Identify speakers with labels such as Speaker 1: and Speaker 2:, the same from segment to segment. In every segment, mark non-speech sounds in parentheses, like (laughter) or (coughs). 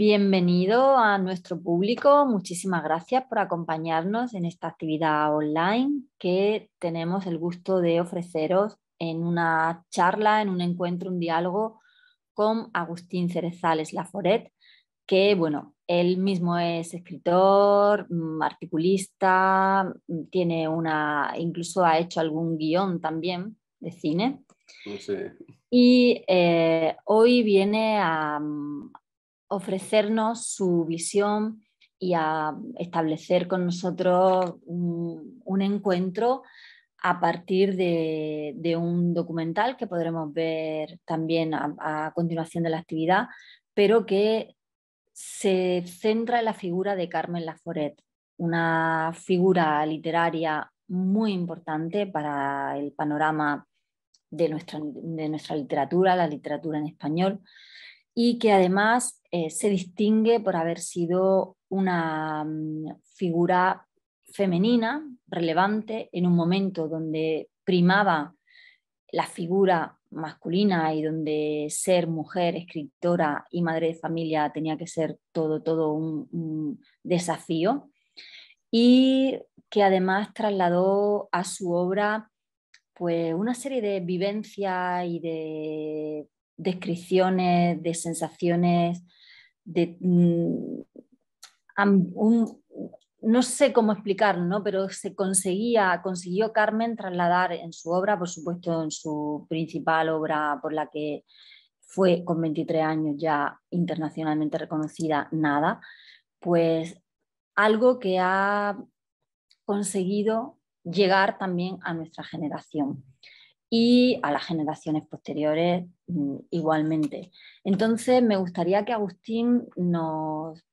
Speaker 1: Bienvenido a nuestro público. Muchísimas gracias por acompañarnos en esta actividad online que tenemos el gusto de ofreceros en una charla, en un encuentro, un diálogo con Agustín Cerezales Laforet, que bueno, él mismo es escritor, mm, articulista, mm, tiene una, incluso ha hecho algún guion también de cine. Y eh, hoy viene a mm, ofrecernos su visión y a establecer con nosotros un, encuentro a partir de, un documental que podremos ver también a continuación de la actividad, pero que se centra en la figura de Carmen Laforet, una figura literaria muy importante para el panorama de nuestra, de nuestra literatura, la literatura en español, y que además eh, se distingue por haber sido una mm, figura femenina relevante en un momento donde primaba la figura masculina y donde ser mujer, escritora y madre de familia tenía que ser todo, todo un, desafío y que además trasladó a su obra pues una serie de vivencias y de descripciones, de sensaciones, de mm, no sé cómo explicarlo, ¿no? pero se conseguía, consiguió Carmen trasladar en su obra, por supuesto en su principal obra por la que fue con 23 años ya internacionalmente reconocida, nada, pues algo que ha conseguido llegar también a nuestra generación y a las generaciones posteriores mm, igualmente. Entonces, me gustaría que Agustín nos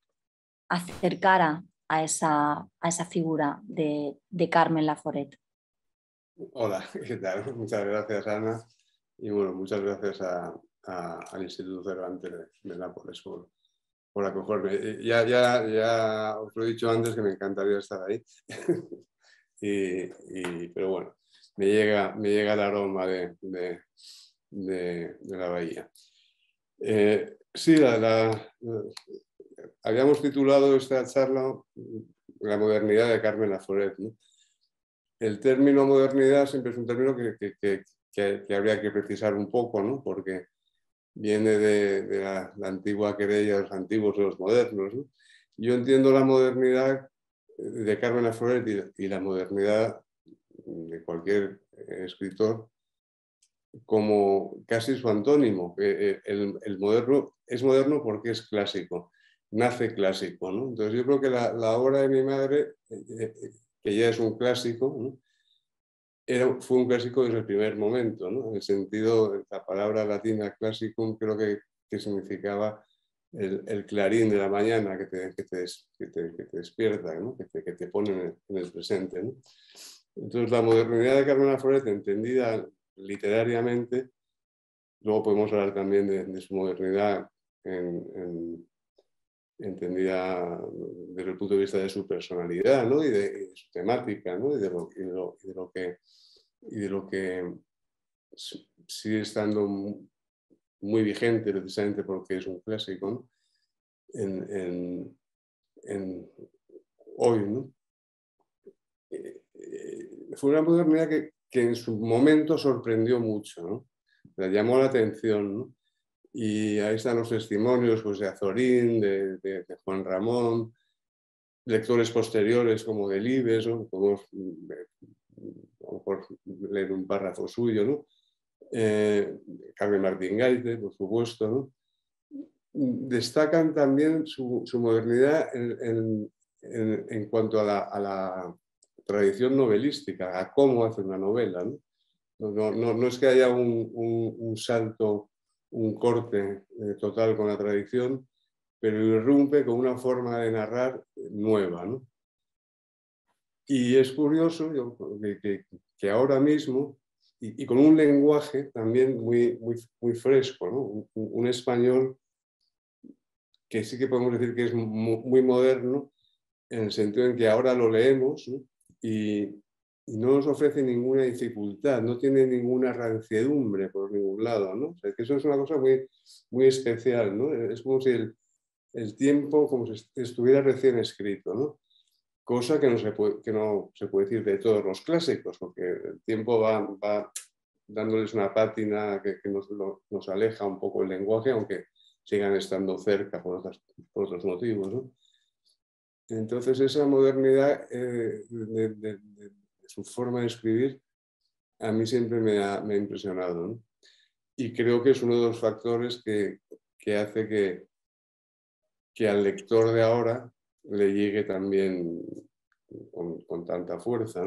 Speaker 1: acercara a esa, a esa figura de, de Carmen Laforet.
Speaker 2: Hola, (laughs) ¿qué tal? Muchas gracias, Ana. Y bueno, muchas gracias al Instituto Cervantes de, Nápoles por, por acogerme. Ya, ya, ya os lo he dicho antes que me encantaría estar ahí. (laughs) y, pero bueno, me llega, me llega el aroma de, de, de, la bahía. Eh, sí, la, habíamos titulado esta charla La modernidad de Carmen Laforet. El término modernidad siempre es un término que, habría que precisar un poco, ¿no? porque viene de, la, antigua querella de los antiguos y los modernos. Yo entiendo la modernidad de Carmen Laforet y, la modernidad de cualquier escritor como casi su antónimo. El, el, moderno es moderno porque es clásico nace clásico. ¿no? Entonces yo creo que la, obra de mi madre, eh, eh, que ya es un clásico, Era, fue un clásico desde el primer momento, ¿no? en el sentido, la palabra latina clásico creo que, que significaba el, clarín de la mañana que te, que te, que te, que te despierta, que, te, pone en el, presente. Entonces la modernidad de Carmen Afroret, entendida literariamente, luego podemos hablar también de, su modernidad en, en entendida desde el punto de vista de su personalidad ¿no? y, de, su temática ¿no? y, de lo, y, de lo, que, y de lo que sigue estando muy vigente precisamente porque es un clásico en, en, hoy. ¿no? Eh, fue una modernidad que, en su momento sorprendió mucho, la llamó la atención. Y ahí están los testimonios pues, de Azorín, de, Juan Ramón, lectores posteriores como de Libes, ¿no? podemos leer un párrafo suyo, ¿no? Eh, Carmen Martín Gaite, por supuesto, destacan también su, modernidad en, cuanto a a la, tradición novelística, a cómo hace una novela. ¿no? No, no, no es que haya un, salto un corte eh, total con la tradición, pero irrumpe con una forma de narrar nueva. Y es curioso que, ahora mismo, y, con un lenguaje también muy, muy, fresco, un, español que sí que podemos decir que es muy, moderno, en el sentido en que ahora lo leemos y, y no nos ofrece ninguna dificultad, no tiene ninguna ranciedumbre por ningún lado, ¿no? O sea, que eso es una cosa muy, muy especial, ¿no? Es como si el, el tiempo como si estuviera recién escrito, ¿no? cosa que no, se puede, que no se puede decir de todos los clásicos, porque el tiempo va, va dándoles una pátina que, nos, nos, aleja un poco el lenguaje, aunque sigan estando cerca por, por otros motivos. ¿no? Entonces esa modernidad eh, de, su forma de escribir a mí siempre me ha, impresionado. Y creo que es uno de los factores que, que hace que, que al lector de ahora le llegue también con, con tanta fuerza.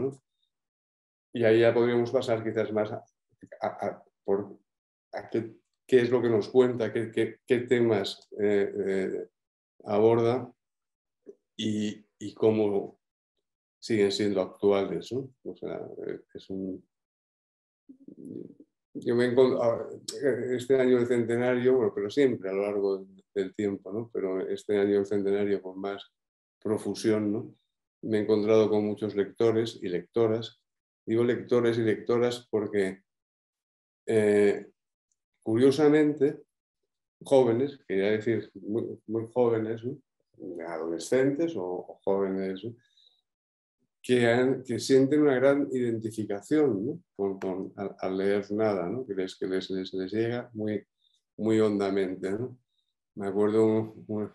Speaker 2: Y ahí ya podríamos pasar quizás más a, por qué, qué, es lo que nos cuenta, qué, qué, qué temas eh, eh, aborda y, cómo siguen siendo actuales. ¿no? O sea, es un... Yo me este año de centenario, bueno, pero siempre a lo largo del tiempo, ¿no? pero este año de centenario con más profusión, ¿no? me he encontrado con muchos lectores y lectoras. Digo lectores y lectoras porque, eh, curiosamente, jóvenes, quería decir muy, jóvenes, adolescentes o, jóvenes, que, que, sienten una gran identificación con, al, leer nada, ¿no? que, les, que les, les, llega muy, muy hondamente. Me acuerdo un,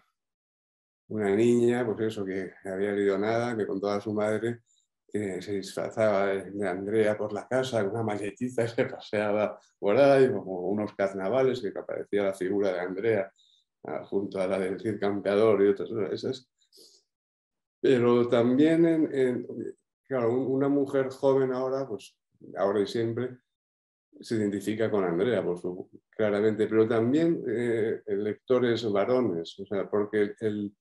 Speaker 2: una niña, pues eso, que había leído nada, me contó a su madre que se disfrazaba de Andrea por la casa, con una malletita (laughs) se paseaba por ahí, como unos carnavales, que aparecía la figura de Andrea junto a la del Cid Campeador y otras esas. Pero también, en, claro, una mujer joven ahora, pues ahora y siempre, se identifica con Andrea, por su, claramente, pero también eh, lectores varones, o sea, porque el,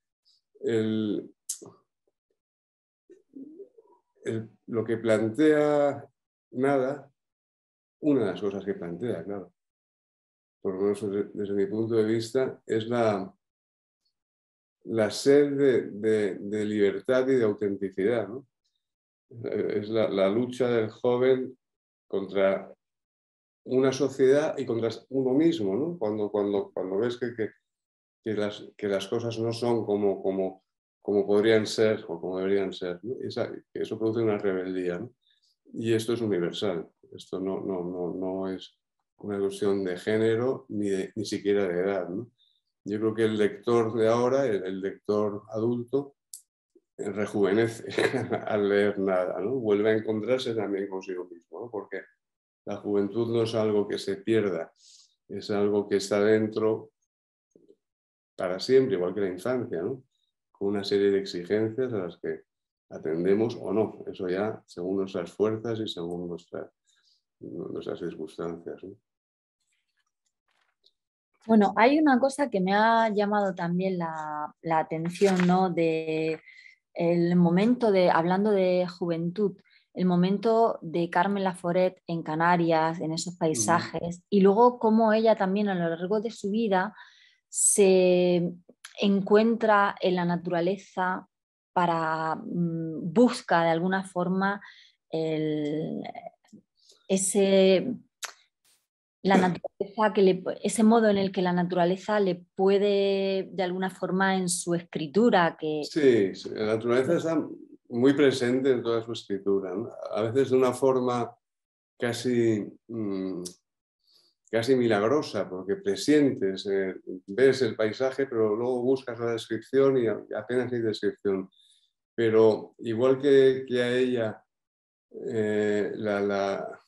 Speaker 2: lo que plantea nada, una de las cosas que plantea, claro, por lo menos desde, mi punto de vista, es la, la sed de, libertad y de autenticidad. Es la, lucha del joven contra una sociedad y contra uno mismo, cuando, cuando, cuando ves que, que las, que las cosas no son como, como, como podrían ser o como deberían ser. eso produce una rebeldía. Y esto es universal. Esto no, no, no, no es una cuestión de género ni, ni siquiera de edad. Yo creo que el lector de ahora, el, lector adulto, eh, rejuvenece (laughs) al leer nada, ¿no? vuelve a encontrarse también consigo mismo, porque la juventud no es algo que se pierda, es algo que está dentro para siempre, igual que la infancia, ¿no? con una serie de exigencias a las que atendemos o no. Eso ya según nuestras fuerzas y según nuestras, nuestras circunstancias.
Speaker 1: Bueno, hay una cosa que me ha llamado también la, la atención, ¿no? De el momento de, hablando de juventud, el momento de Carmen Laforet en Canarias, en esos paisajes, y luego cómo ella también a lo largo de su vida se encuentra en la naturaleza para mm, busca de alguna forma ese, la naturaleza que ese modo en el que la naturaleza le puede de alguna forma en su escritura que
Speaker 2: sí, la naturaleza está muy presente en toda su escritura a veces de una forma casi mm, casi milagrosa, porque presientes, eh, ves el paisaje, pero luego buscas la descripción y apenas hay descripción. Pero igual que, a ella eh, la,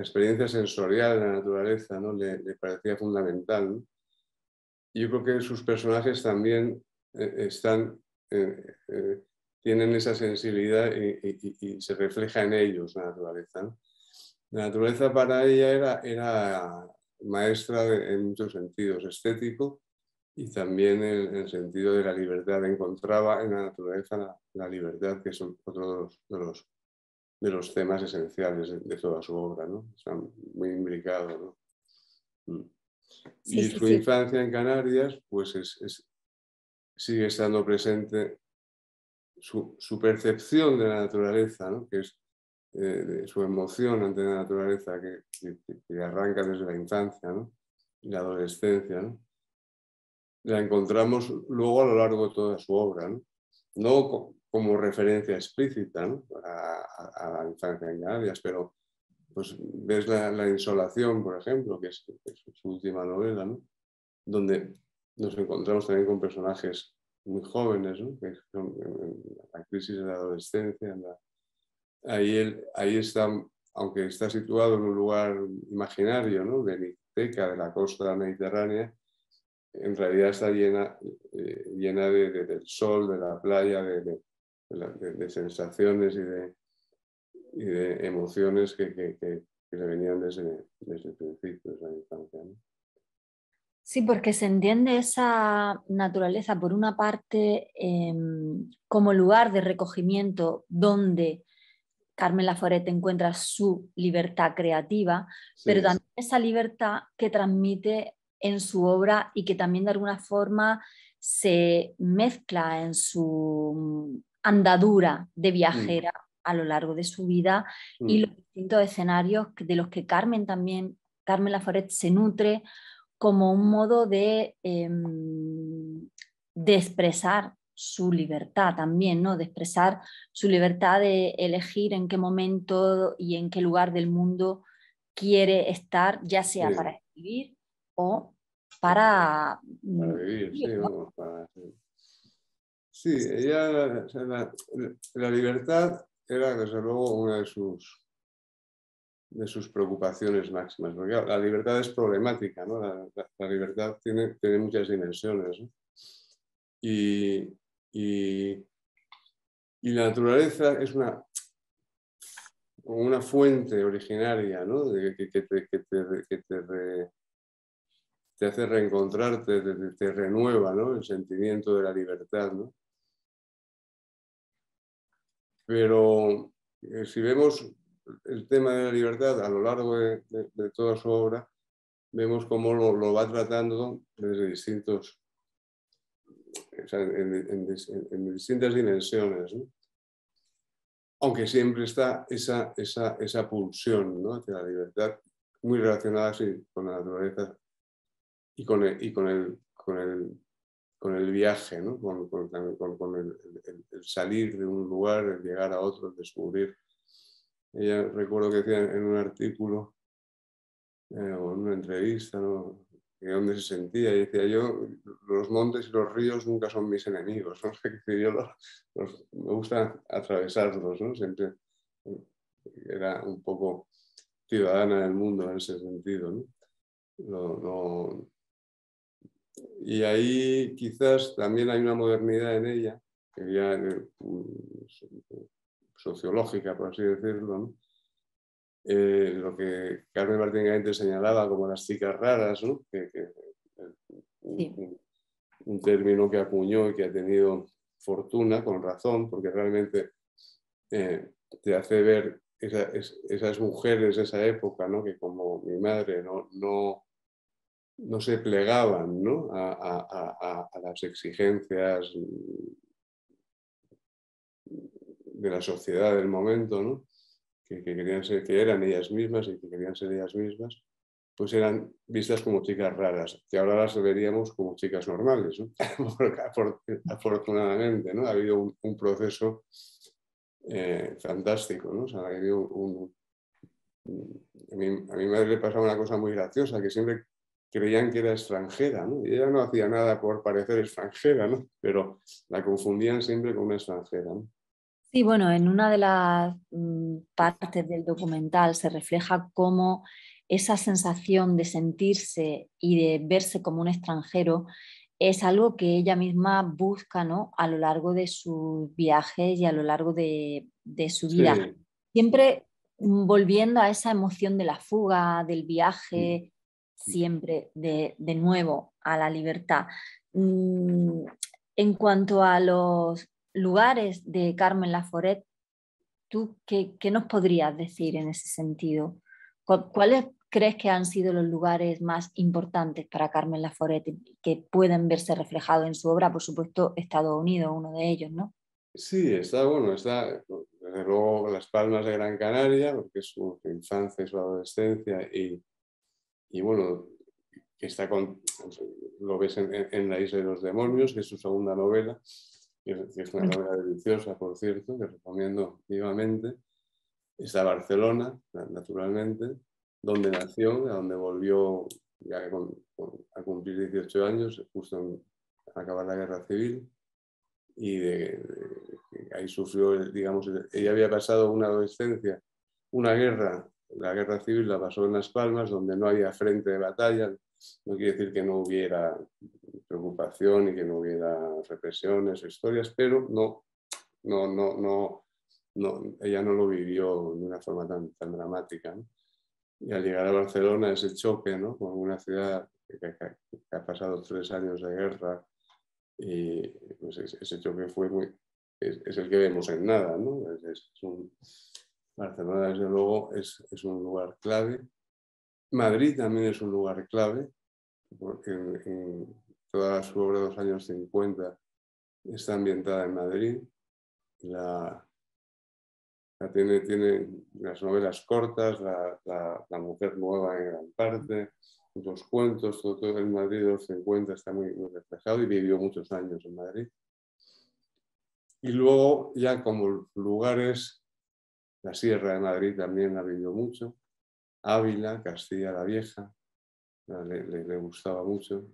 Speaker 2: experiencia sensorial de la naturaleza ¿no? le, parecía fundamental, yo creo que sus personajes también eh, están, tienen esa sensibilidad y, se refleja en ellos la naturaleza. La naturaleza para ella era, era maestra en muchos sentidos, estético y también en, el sentido de la libertad. Encontraba en la naturaleza la, libertad, que es otro de los, de los, temas esenciales de, toda su obra, ¿no? muy imbricado. Mm. y su infancia en Canarias, pues es, sigue estando presente su, su, percepción de la naturaleza, ¿no? que es de su emoción ante la naturaleza que, arranca desde la infancia y la adolescencia. la encontramos luego a lo largo de toda su obra, no, como referencia explícita a, la infancia en Canarias, pero pues ves la, insolación, por ejemplo, que es, su última novela, donde nos encontramos también con personajes muy jóvenes, que la crisis de la adolescencia. ahí, ahí está, aunque está situado en un lugar imaginario, ¿no? de de la costa mediterránea, en realidad está llena, eh, llena de, del sol, de la playa, de, de sensaciones y de, y de emociones que, que, que, le venían desde, desde el principio de la infancia.
Speaker 1: Sí, porque se entiende esa naturaleza, por una parte, em, como lugar de recogimiento donde Carmen Laforet encuentra su libertad creativa, pero también esa libertad que transmite en su obra y que también de alguna forma se mezcla en su andadura de viajera mm. a lo largo de su vida y mm. los distintos escenarios de los que Carmen también, Carmen Laforet se nutre como un modo de, em, de expresar su libertad también, ¿no? De expresar su libertad de elegir en qué momento y en qué lugar del mundo quiere estar, ya sea para escribir o para,
Speaker 2: para vivir. Sí, vamos, para, sí. Ella, la, libertad era desde luego una de sus, de sus preocupaciones máximas, porque la libertad es problemática, ¿no? la, libertad tiene, tiene muchas dimensiones. Y, y, y, la naturaleza es una, una fuente originaria ¿no? que, te, que, te, que te, te, hace reencontrarte, te, te renueva ¿no? el sentimiento de la libertad. ¿no? Pero eh, si vemos el tema de la libertad a lo largo de, toda su obra, vemos cómo lo, va tratando desde distintos, en, distintas dimensiones. Aunque siempre está esa, esa, esa pulsión ¿no? hacia la libertad, muy relacionada con la naturaleza y con el, y con el, con el viaje, ¿no? con, con el, el, salir de un lugar, el llegar a otro, el descubrir ella recuerdo que decía en un artículo eh, o en una entrevista, ¿no? de dónde se sentía, y decía yo, los montes y los ríos nunca son mis enemigos, ¿no? (laughs) yo me gusta atravesarlos, ¿no? siempre era un poco ciudadana del mundo en ese sentido. ¿no? Y ahí quizás también hay una modernidad en ella, que ya eh, sociológica, por así decirlo, eh, lo que Carmen Martín Gaente señalaba como las chicas raras, que, un, término que acuñó y que ha tenido fortuna, con razón, porque realmente eh, te hace ver esas mujeres de esa época, ¿no? que como mi madre no, no, no se plegaban ¿no? A, las exigencias de la sociedad del momento, ¿no? que, querían ser, que eran ellas mismas y que querían ser ellas mismas, pues eran vistas como chicas raras, que ahora las veríamos como chicas normales, ¿no? (laughs) afortunadamente, ¿no? Ha habido un, proceso eh, fantástico, ¿no? ha habido un, a, mi, a, mi, madre le pasaba una cosa muy graciosa, que siempre creían que era extranjera, ¿no? Y ella no hacía nada por parecer extranjera, ¿no? Pero la confundían siempre con una extranjera, ¿no?
Speaker 1: Sí, bueno, en una de las mm, partes del documental se refleja cómo esa sensación de sentirse y de verse como un extranjero es algo que ella misma busca ¿no? a lo largo de sus viajes y a lo largo de, su vida. Siempre mm, volviendo a esa emoción de la fuga, del viaje, siempre de, de nuevo a la libertad. Mm, en cuanto a los lugares de Carmen Laforet, ¿tú qué, nos podrías decir en ese sentido? ¿Cuáles crees que han sido los lugares más importantes para Carmen Laforet que pueden verse reflejados en su obra? Por supuesto, Estados Unidos, uno de ellos, ¿no?
Speaker 2: Sí, está bueno, está desde luego Las Palmas de Gran Canaria, porque es su infancia y su adolescencia, y, y bueno, está con, (tsk) lo ves en, La isla de los demonios, que es su segunda novela, que es una novela deliciosa, por cierto, que recomiendo vivamente. Está Barcelona, naturalmente, donde nació, a donde volvió ya a cumplir 18 años, justo en, acabar la guerra civil. Y ahí sufrió, digamos, ella había pasado una adolescencia, una guerra, la guerra civil la pasó en Las Palmas, donde no había frente de batalla. No quiere decir que no hubiera preocupación y que no hubiera represiones o historias, pero no, no, no, no, no, ella no lo vivió de una forma tan, tan dramática. Y al llegar a Barcelona, ese choque ¿no? con una ciudad que, ha pasado tres años de guerra, y pues, ese choque fue muy, es, el que vemos en nada. ¿no? Es, un, Barcelona, desde luego, es, un lugar clave. Madrid también es un lugar clave, porque en, en toda su obra de los años 50 está ambientada en Madrid. La, tiene, tiene las novelas cortas, la, mujer nueva en gran parte, los cuentos, todo, el Madrid de los 50 está muy, reflejado y vivió muchos años en Madrid. Y luego ya como lugares, la Sierra de Madrid también la vivió mucho, Ávila, Castilla la Vieja, le, gustaba mucho.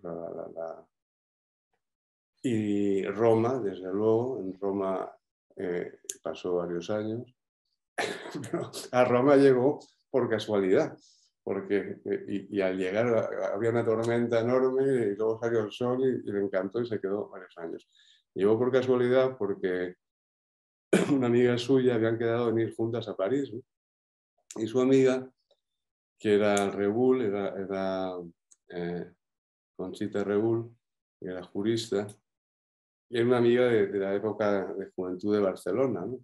Speaker 2: y Roma, desde luego, en Roma eh, pasó varios años (laughs) a Roma llegó por casualidad, porque y, al llegar había una tormenta enorme y luego salió el sol y, le encantó y se quedó varios años. Llegó por casualidad porque (laughs) una amiga suya habían quedado en ir juntas a París y su amiga, que era Rebull, era, era eh, Conchita Rebull, era jurista, y era una amiga de, la época de juventud de Barcelona. ¿no?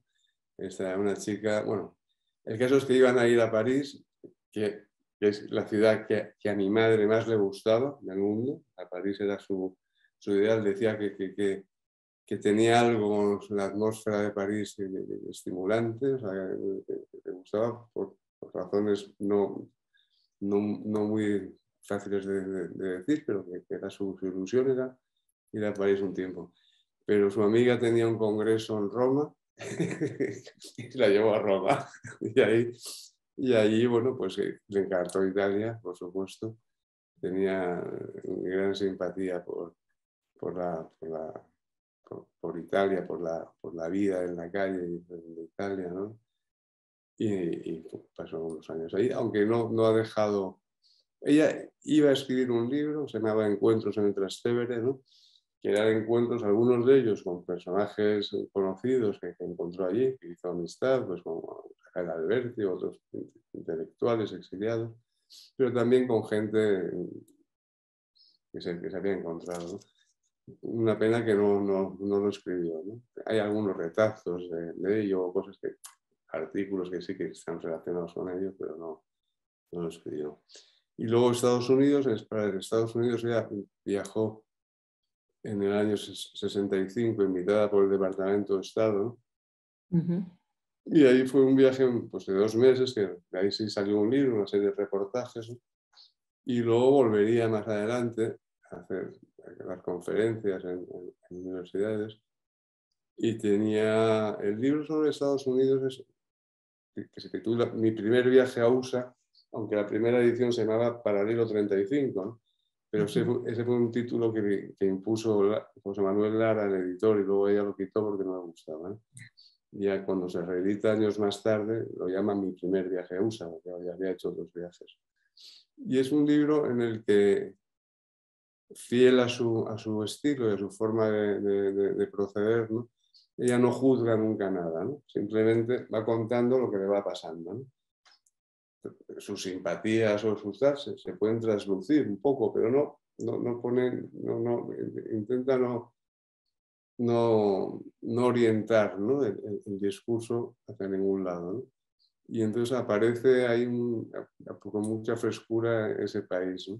Speaker 2: Esta era una chica, bueno, el caso es que iban a ir a París, que, es la ciudad que, a mi madre más le gustaba del mundo. A París era su, su ideal, decía que, que, tenía algo, la atmósfera de París estimulante, o sea, le gustaba por, razones no, no, no, muy fáciles de, decir, pero que, era su, su, ilusión era ir a París un tiempo. Pero su amiga tenía un congreso en Roma (laughs) y la llevó a Roma. Y ahí, y ahí bueno, pues eh, le encantó Italia, por supuesto. Tenía gran simpatía por, por, la, por, la, por, Italia, por la, por la vida en la calle de Italia, ¿no? Y, pasó unos años ahí, aunque no, no ha dejado... Ella iba a escribir un libro, se llamaba Encuentros en el Trastevere, ¿no? que eran encuentros, algunos de ellos con personajes conocidos que, encontró allí, que hizo amistad, pues como Rafael Alberti, otros intelectuales exiliados, pero también con gente que se, que se había encontrado. Una pena que no, no, no lo escribió. Hay algunos retazos de, de, ello, cosas que, artículos que sí que están relacionados con ello, pero no, no lo escribió. Y luego Estados Unidos, en Estados Unidos ya viajó en el año 65, invitada por el Departamento de Estado. Y ahí fue un viaje pues, de dos meses, que de ahí sí salió un libro, una serie de reportajes. Y luego volvería más adelante hacer las conferencias en, universidades. Y tenía el libro sobre Estados Unidos, que se titula Mi primer viaje a USA, aunque la primera edición se llamaba Paralelo 35. ¿no? Pero ese, fue un título que, impuso José Manuel Lara, el editor, y luego ella lo quitó porque no le gustaba. ¿eh? Ya cuando se reedita años más tarde, lo llama Mi primer viaje a USA, porque ya había hecho otros viajes. Y es un libro en el que, fiel a su, a su estilo y a su forma de, proceder, ella no juzga nunca nada, simplemente va contando lo que le va pasando sus simpatías o sus darse se pueden traslucir un poco, pero no, no, no ponen, no, no, intenta no, no, no orientar El, discurso hacia ningún lado. Y entonces aparece ahí con mucha frescura ese país,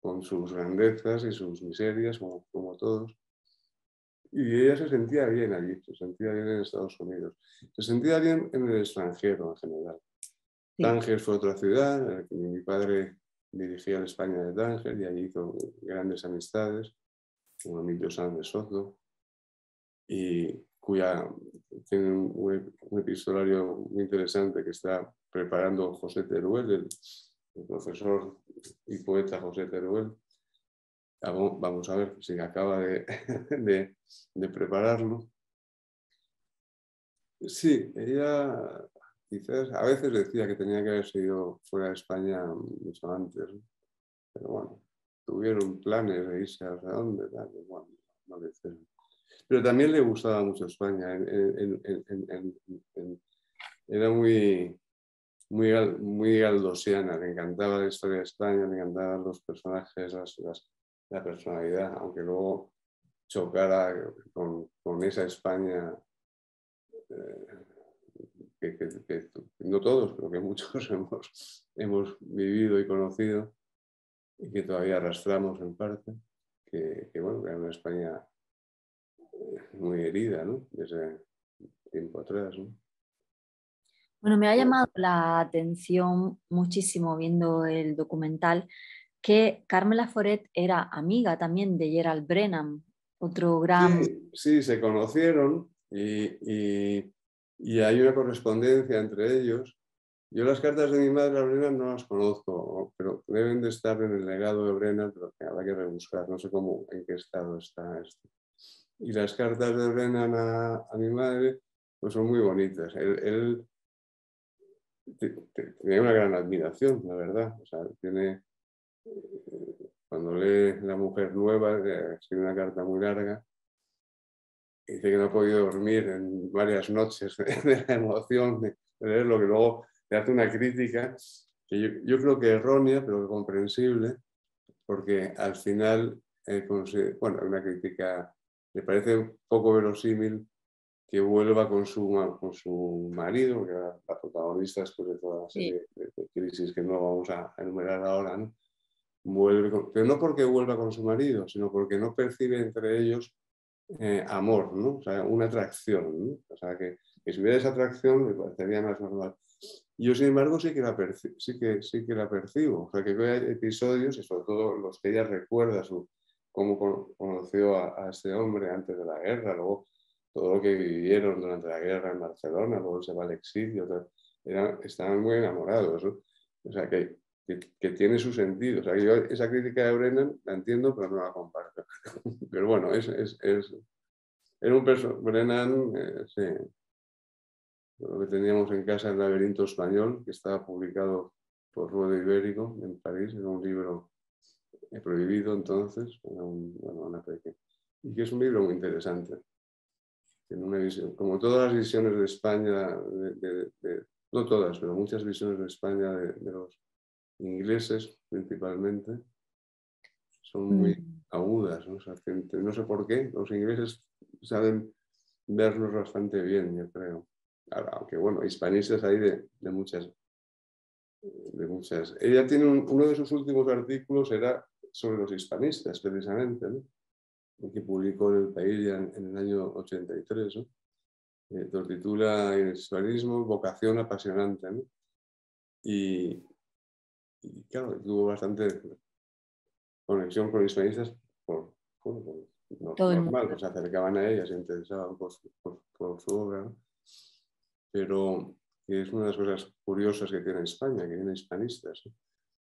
Speaker 2: con sus grandezas y sus miserias, como, como todos. Y ella se sentía bien allí, se sentía bien en Estados Unidos, se sentía bien en el extranjero en general. Tánger fue otra ciudad, mi padre dirigía la España de Tánger y allí hizo grandes amistades, con Emilio Sanz de Soto, y cuya tiene un, epistolario muy interesante que está preparando José Teruel, el, profesor y poeta José Teruel. Vamos a ver si acaba (laughs) de, prepararlo. Sí, ella quizás a veces decía que tenía que haber sido fuera de España mucho antes, pero bueno, tuvieron planes de irse a dónde, bueno, no le Pero también le gustaba mucho España, era muy, muy, muy galdosiana, le encantaba la historia de España, le encantaban los personajes, la personalidad, aunque luego chocara con, con esa España eh, que, no todos, pero que muchos (laughs) hemos, hemos vivido y conocido y que todavía arrastramos en parte, que, bueno, que era una España eh, muy herida. Desde tiempo atrás, ¿no?
Speaker 1: Bueno, me ha llamado la atención muchísimo viendo el documental que Carmela Foret era amiga también de Gerald Brennan, otro gran...
Speaker 2: Sí, se conocieron y y hay una correspondencia entre ellos. Yo las cartas de mi madre a Brena no las conozco, pero deben de estar en el legado de Brena, pero que habrá que rebuscar, no sé cómo, en qué estado está esto. Y las cartas de Brennan a, mi madre, pues son muy bonitas. Él, tiene una gran admiración, la verdad. O sea, tiene, cuando lee La mujer nueva, escribe una carta muy larga, dice que no ha podido dormir en varias noches (laughs) de la emoción de leerlo, que luego le hace una crítica que yo, creo que errónea, pero comprensible, porque al final, eh, bueno, una crítica, le parece un poco verosímil que vuelva con su, con su marido, que era la protagonista después de toda la serie de, crisis que no vamos a enumerar ahora, ¿no? Vuelve pero no porque vuelva con su marido, sino porque no percibe entre ellos eh, amor, ¿no? O sea, una atracción, ¿no? O sea, que, si hubiera esa atracción me parecería más normal. Yo, sin embargo, sí que la, sí que, sí que la percibo. O sea, que hay episodios, y sobre todo los que ella recuerda, su, cómo conoció a, este hombre antes de la guerra, luego todo lo que vivieron durante la guerra en Barcelona, luego se va al exilio, estaban muy enamorados. O sea, que que, tiene su sentido. Esa crítica de Brennan la entiendo, pero no la comparto. (laughs) pero bueno, es, es, es era un personaje, Brennan, eh, lo que teníamos en casa, El laberinto español, que estaba publicado por Ruedo Ibérico en París, era un libro prohibido entonces, bueno, y que es un libro muy interesante. Una visión, como todas las visiones de España, no todas, pero muchas visiones de España de los ingleses principalmente, son muy mm. agudas, ¿no? no sé por qué, los ingleses saben verlos bastante bien, yo creo. Aunque bueno, hispanistas hay de, muchas. De muchas. Ella tiene uno de sus últimos artículos era sobre los hispanistas, precisamente, ¿no? Que publicó en el país ya en, el año 83. ¿no? Eh, lo titula El vocación apasionante. ¿no? Y, y claro, tuvo bastante conexión con hispanistas por, por, normal, pues se acercaban a ella, se interesaban por, por su obra, pero es una de las cosas curiosas que tiene España, que tiene hispanistas.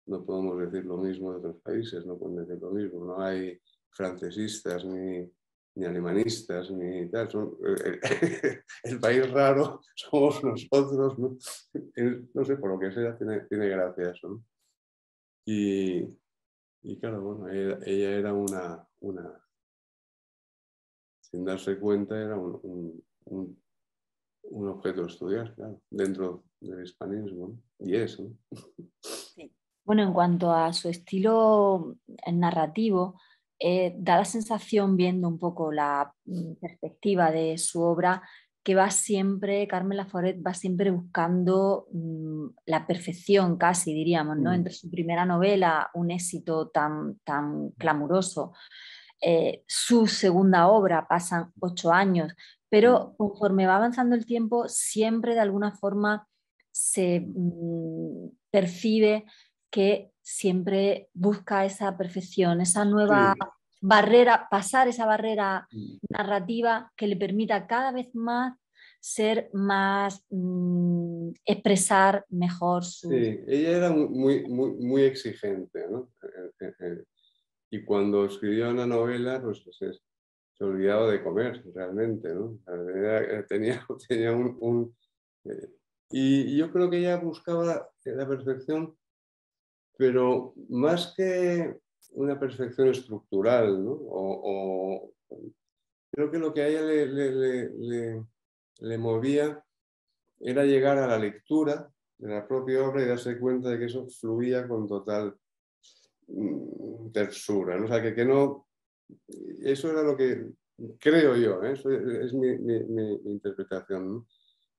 Speaker 2: ¿no? podemos decir lo mismo de otros países, no pueden decir lo mismo, no hay francesistas ni, ni alemanistas, ni tal. Son, el, (laughs) país raro (laughs) somos nosotros, ¿no? no sé, por lo que sea, tiene, tiene gracia eso. Y, y claro, bueno, ella, era una, una, sin darse cuenta, era un, un, un objeto a estudiar, dentro del hispanismo, y eso.
Speaker 1: Bueno, en cuanto a su estilo narrativo, eh, da la sensación, viendo un poco la mm, perspectiva de su obra, que va siempre, Carmen Laforet va siempre buscando mm, la perfección casi, diríamos, ¿no? Mm. Entre su primera novela, un éxito tan, tan clamoroso, eh, su segunda obra, pasan ocho años, pero conforme va avanzando el tiempo, siempre de alguna forma se percibe que siempre busca esa perfección, esa nueva barrera, pasar esa barrera narrativa que le permita cada vez más ser más, mm, expresar mejor su...
Speaker 2: Sí, ella era muy, muy, muy exigente, ¿no? Eh, eh, eh, y cuando escribió una novela, pues, pues se olvidaba de comer realmente, ¿no? tenía, (laughs) tenía un... y yo creo que ella buscaba la perfección, pero más que una perfección estructural, ¿no? O, creo que lo que a ella le movía era llegar a la lectura de la propia obra y darse cuenta de que eso fluía con total mm, tersura. ¿no? O sea, no... Eso era lo que creo yo, ¿eh? eso es mi, interpretación,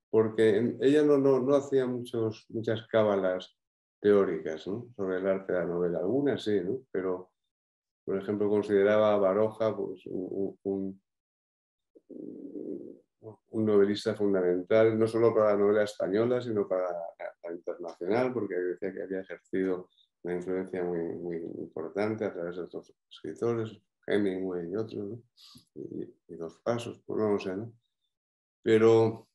Speaker 2: porque ella no, no, hacía muchos, muchas cábalas teóricas sobre el arte de la novela. Algunas sí, pero, por ejemplo, consideraba a Baroja pues, un novelista fundamental, no solo para la novela española, sino para la, internacional, porque decía que había ejercido una influencia muy, importante a través de otros escritores, Hemingway y otros, y, y, Dos Pasos, pues no lo sé, ¿no? Pero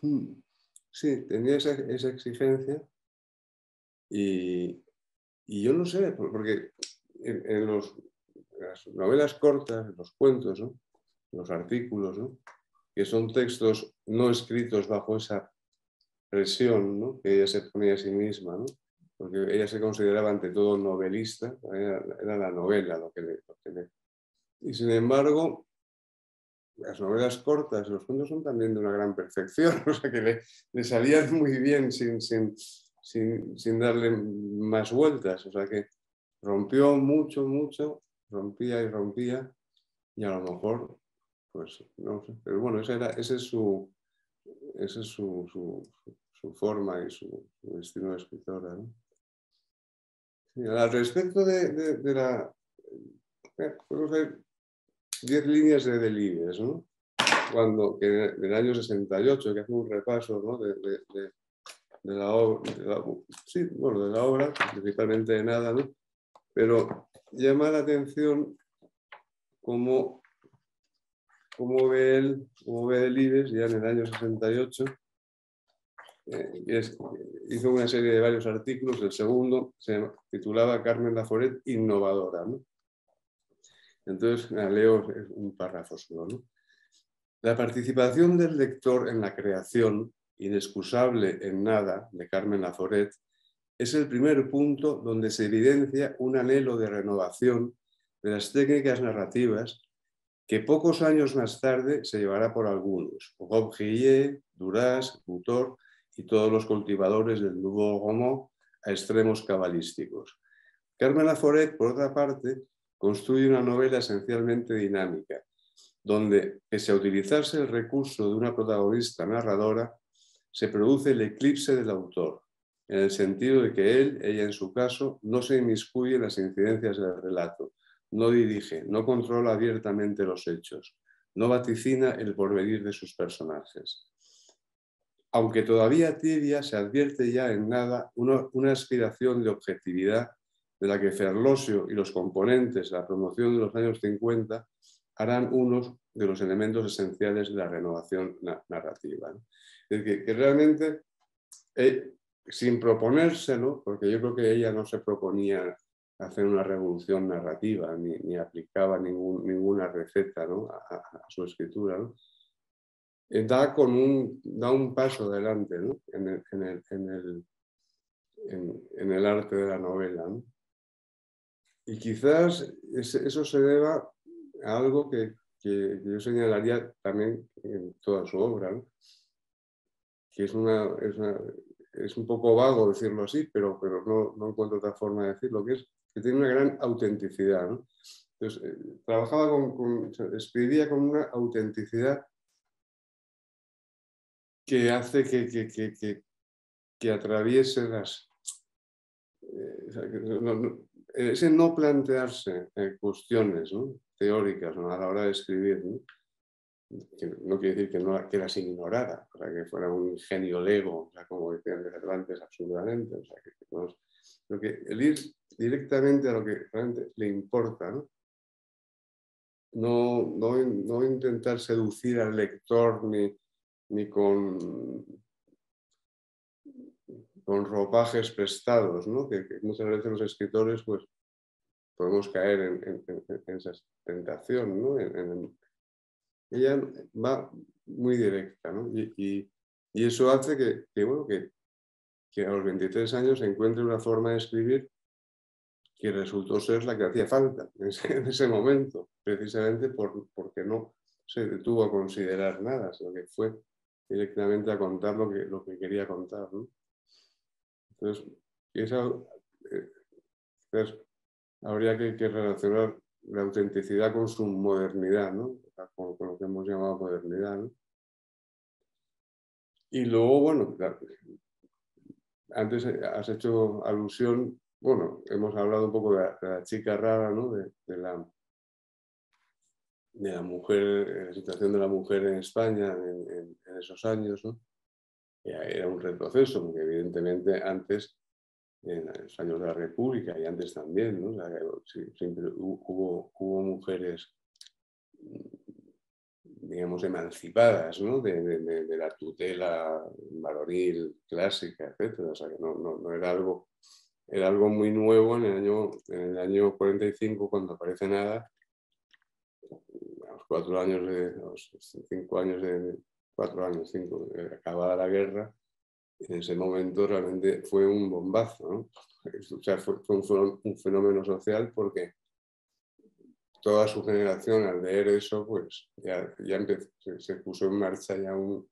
Speaker 2: hmm, sí, tenía esa, exigencia. Y, yo no sé, porque en, los, las novelas cortas, los cuentos, los artículos, que son textos no escritos bajo esa presión que ella se ponía a sí misma, porque ella se consideraba ante todo novelista, era, la novela lo que, le, Y sin embargo, las novelas cortas, los cuentos son también de una gran perfección, (laughs) o sea que le, salían muy bien sin, sin, sin, sin darle más vueltas, o sea que rompió mucho, mucho, rompía y rompía, y a lo mejor pues no sé, pero bueno, esa, era, ese es su, esa es su, su, forma y su, estilo de escritora. al respecto de, la... Eh, ver 10 líneas de Delibes, ¿no? Cuando, en el año 68, que hace un repaso ¿no? de, la obra, sí, bueno, de la obra, principalmente de nada, ¿no? Pero llama la atención como cómo ve él, cómo ve Delibes ya en el año 68. Eh, hizo una serie de varios artículos, el segundo se titulaba Carmen Laforet, innovadora. Entonces, leo un párrafo solo. La participación del lector en la creación, inexcusable en nada, de Carmen Laforet, es el primer punto donde se evidencia un anhelo de renovación de las técnicas narrativas que pocos años más tarde se llevará por algunos, Robbe-Grillet, Duras, Boutor y todos los cultivadores del Nouveau Roman a extremos cabalísticos. Carmen Laforet, por otra parte, construye una novela esencialmente dinámica, donde, pese a utilizarse el recurso de una protagonista narradora, se produce el eclipse del autor, en el sentido de que él, ella en su caso, no se inmiscuye en las incidencias del relato, no dirige, no controla abiertamente los hechos, no vaticina el porvenir de sus personajes. Aunque todavía tibia, se advierte ya en nada una, aspiración de objetividad de la que Ferlosio y los componentes de la promoción de los años 50 harán unos de los elementos esenciales de la renovación narrativa. Es decir, que, realmente, eh, sin proponérselo, porque yo creo que ella no se proponía hacer una revolución narrativa, ni, aplicaba ninguna receta a, su escritura. Eh, da, con un, da un paso adelante en, el, en, el, arte de la novela. Y quizás eso se deba a algo que, yo señalaría también en toda su obra, que es, una, es, un poco vago decirlo así, pero, pero no, no encuentro otra forma de decirlo, que es que tiene una gran autenticidad. Entonces, eh, trabajaba con, escribía con una autenticidad que hace que, que, que, atraviese las... Eh, ese no plantearse eh, cuestiones teóricas a la hora de escribir, no quiere decir que, no, que las ignorara, o que fuera un genio lego, o sea, como decían de Cervantes, absurdamente. O sea, que, que el ir directamente a lo que realmente le importa, ¿no? No, no, intentar seducir al lector ni, ni con, con ropajes prestados, ¿no? que, muchas veces los escritores pues, podemos caer en, esa tentación. ¿no? ella va muy directa ¿no? y, eso hace que, bueno, que, a los 23 años encuentre una forma de escribir que resultó ser la que hacía falta en ese, momento, precisamente por, porque no se detuvo a considerar nada, sino que fue directamente a contar lo que, lo que quería contar. Entonces, eh, habría que, relacionar la autenticidad con su modernidad, ¿no? con, lo que hemos llamado modernidad. Y luego, bueno, antes has hecho alusión bueno, hemos hablado un poco de la, chica rara, ¿no? De, la, de la mujer, la situación de la mujer en España en, esos años, ¿no? Era un retroceso, porque evidentemente antes, en los años de la República y antes también, ¿no? siempre hubo, mujeres digamos, emancipadas ¿no? de, la tutela varonil clásica, etc. O sea, que no, no, era algo era algo muy nuevo en el año, en el año 45 cuando aparece nada, a los cuatro años de, los cinco años de, cuatro años, cinco, acabada la guerra, en ese momento realmente fue un bombazo, ¿no? O sea, fue, un, fenómeno social porque toda su generación al leer eso, pues ya, ya se, puso en marcha ya un,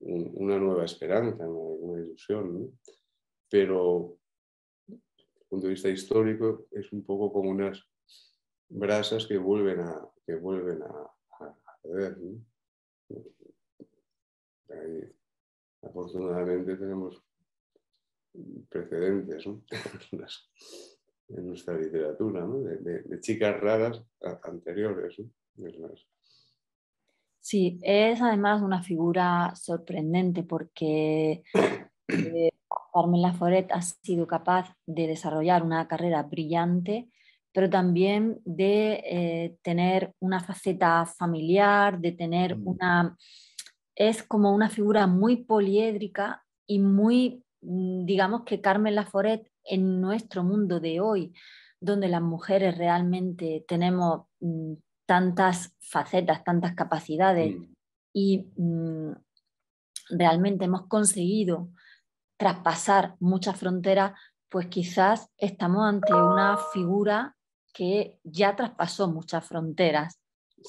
Speaker 2: una nueva esperanza, una, ilusión. Pero punto de vista histórico, es un poco como unas brasas que vuelven a, que vuelven a, ver. Afortunadamente tenemos precedentes (laughs) en nuestra literatura de, chicas raras anteriores.
Speaker 1: Sí, es además una figura sorprendente porque (coughs) eh, Carmen Laforet ha sido capaz de desarrollar una carrera brillante, pero también de eh, tener una faceta familiar, de tener mm. una... Es como una figura muy poliédrica y muy, mm, digamos que Carmen Laforet en nuestro mundo de hoy, donde las mujeres realmente tenemos mm, tantas facetas, tantas capacidades y realmente hemos conseguido traspasar muchas fronteras, pues quizás estamos ante una figura que ya traspasó muchas fronteras.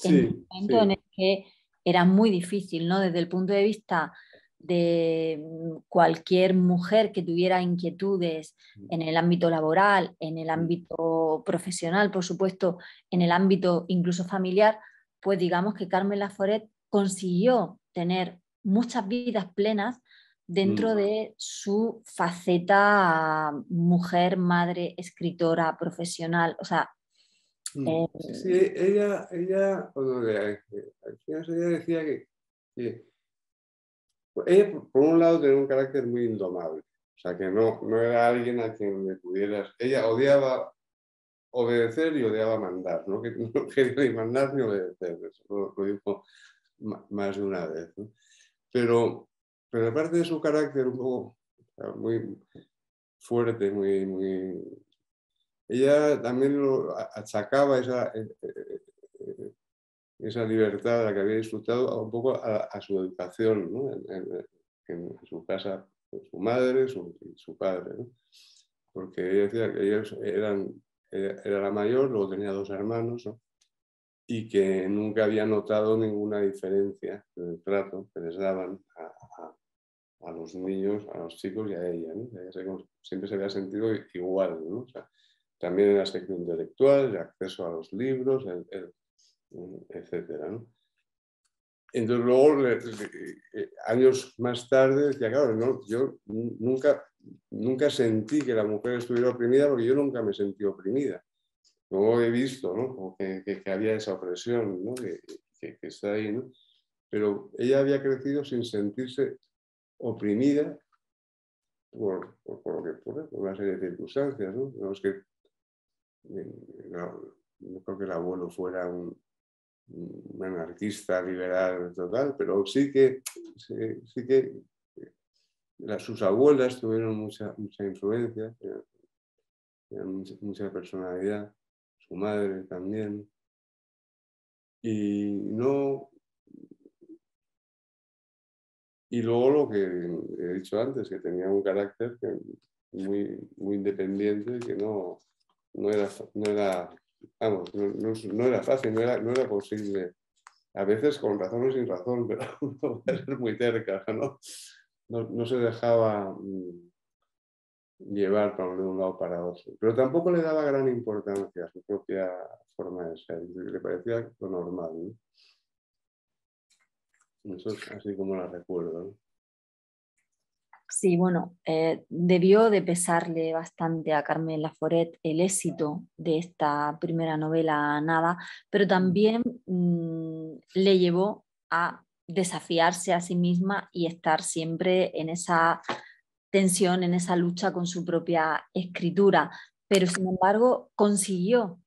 Speaker 1: en un momento en el que era muy difícil, ¿no? Desde el punto de vista de cualquier mujer que tuviera inquietudes mm. en el ámbito laboral, en el mm. ámbito profesional, por supuesto, en el ámbito incluso familiar, pues digamos que Carmen Laforet consiguió tener muchas vidas plenas dentro mm. de su faceta mujer, madre, escritora, profesional. O sea.
Speaker 2: Mm. Eh, sí, ella, ella, ella decía que, ella, por un lado, tenía un carácter muy indomable. O sea, que no, no era alguien a quien le pudieras. Ella odiaba obedecer y odiaba mandar, ¿no? Que no (laughs) quería ni mandar ni obedecer. Eso lo, dijo más de una vez. Pero pero aparte de su carácter un poco muy fuerte, muy, muy... Ella también lo achacaba esa, eh, eh, esa libertad de la que había disfrutado un poco a, su educación, ¿no? en, su casa, su madre y su padre. Porque ella decía que ellos eran, era la mayor, luego tenía dos hermanos, ¿no? y que nunca había notado ninguna diferencia en el trato que les daban a, a los niños, a los chicos y a ella. siempre se había sentido igual. ¿no? también en el aspecto intelectual, el acceso a los libros, etc. Entonces luego, eh, años más tarde, decía, claro, yo nunca, nunca sentí que la mujer estuviera oprimida porque yo nunca me sentí oprimida. Luego he visto ¿no? que, había esa opresión, ¿no? que, que, está ahí, ¿no? Pero ella había crecido sin sentirse oprimida por, una serie de circunstancias, ¿no? que eh, no, creo que el abuelo fuera un, anarquista liberal total, pero sí que, sí, que eh, sus abuelas tuvieron mucha, mucha influencia, mucha, personalidad, su madre también. Y no. Y luego lo que he dicho antes, que tenía un carácter muy, muy independiente, que no, no era, no era, vamos, no, era fácil, no era, no era posible. A veces con razón o sin razón, (laughs) pero no muy terca, ¿no? No, se dejaba mm, llevar de un lado para otro. Pero tampoco le daba gran importancia a su propia forma de ser, le parecía lo normal. ¿no? Así como la recuerdo.
Speaker 1: Sí, bueno, eh, debió de pesarle bastante a Carmen Laforet el éxito de esta primera novela Nada, pero también mm, le llevó a desafiarse a sí misma y estar siempre en esa tensión, en esa lucha con su propia escritura. Pero sin embargo consiguió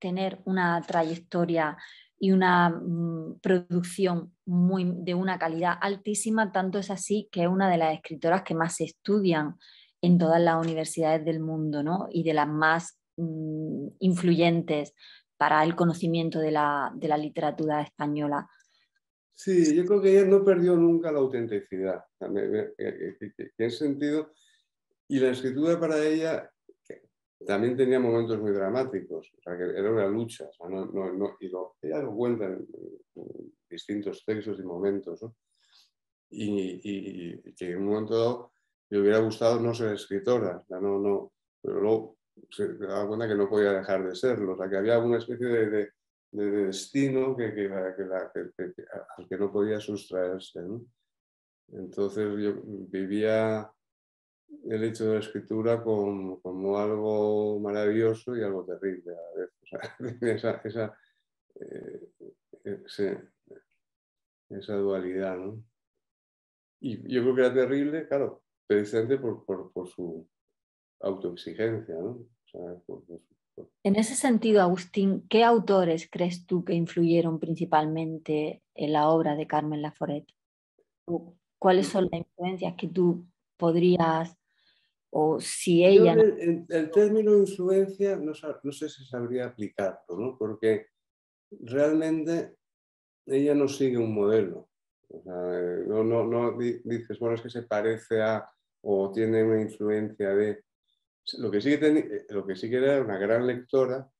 Speaker 1: tener una trayectoria y una mm, producción muy, de una calidad altísima, tanto es así que es una de las escritoras que más se estudian en todas las universidades del mundo ¿no? y de las más mm, influyentes para el conocimiento de la, de la, literatura española.
Speaker 2: Sí, yo creo que ella no perdió nunca la autenticidad. En ese sentido, y la escritura para ella también tenía momentos muy dramáticos, o sea, que era una lucha, no, no, no, y lo, ella lo cuenta en, distintos textos y momentos, ¿no? y, y, que en un momento dado hubiera gustado no ser escritora, no, no, pero luego se daba cuenta que no podía dejar de serlo, o sea, que había una especie de, de, de destino que, que, que, al que no podía sustraerse. Entonces yo vivía el hecho de la escritura como, como algo maravilloso y algo terrible a la (laughs) vez. esa, esa, eh, esa dualidad, ¿no? Y yo creo que era terrible, claro, precisamente por, por, por su autoexigencia, ¿no?
Speaker 1: en ese sentido, Agustín, ¿qué autores crees tú que influyeron principalmente en la obra de Carmen Laforet? ¿Cuáles son las influencias que tú podrías o si ella...
Speaker 2: el, término influencia no, no, sé si sabría aplicarlo, ¿no? porque realmente ella no sigue un modelo. no, no, no dices, bueno, es que se parece a o tiene una influencia de... Lo que sí que, lo que, sí que era una gran lectora